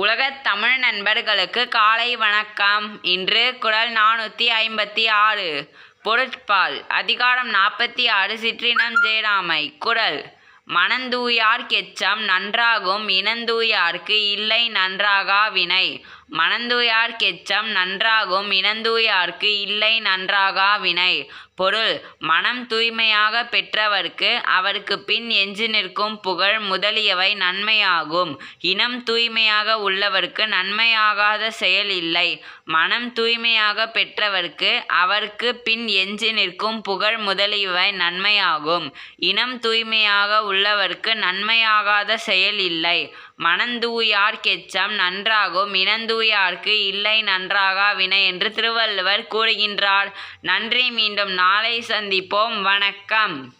உலகத் தமிழ் நண்பர்களுக்கு காலை வணக்கம். இன்று குரல் நானூற்றி ஐம்பத்தி ஆறு. பொருட்பால். அதிகாரம் நாற்பத்தி ஆறு. சிற்றினம் ஜெயராமை. குரல் மனந்தூயார்க் கெச்சம் நன்றாகும் இனந்தூயார்க்கு இல்லை நன்றாகா வினை? மனந்தூயார்க் கெச்சம் நன்றாகும் இனந்தூயார்க்கு இல்லை நன்றாகா வினை? பொருள் மனம் தூய்மையாக பெற்றவர்க்கு அவருக்கு பின் எஞ்சி நிற்கும் புகழ் முதலியவை நன்மையாகும். இனம் தூய்மையாக உள்ளவர்க்கு நன்மையாகாத செயல் இல்லை. மனம் தூய்மையாக பெற்றவர்க்கு அவருக்கு பின் எஞ்சி நிற்கும் புகழ் முதலியவை நன்மையாகும். இனம் தூய்மையாக உள்ளவர்க்கு நன்மையாகாத செயல் இல்லை. மனந்தூயார் கெச்சம் நன்றாகும் இனந்தூயார்க்கு இல்லை நன்றாகா வினை என்று திருவள்ளுவர் கூறுகின்றார். நன்றி மீண்டும் நாளை சந்திப்போம். வணக்கம்.